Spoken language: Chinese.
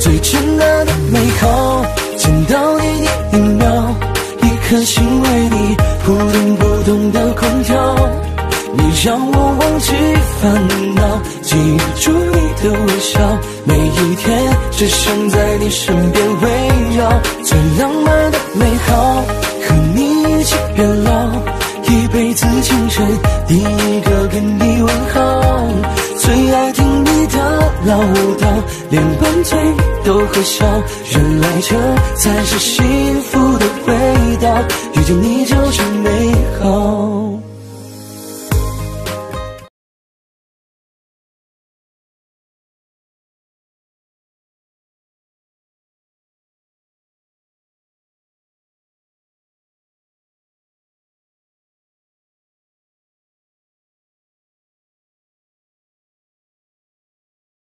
最真的的美好。见到你第一秒，一颗心为你扑通扑通的狂跳。你让我忘记烦恼，记住你的微笑，每一天只想在你身边围绕。最浪漫的美好，和你一起变老，一辈子情深，第一个跟你问好。最爱听你的唠叨，连拌嘴都会笑，原来这才是幸福的味道，遇见你就是美。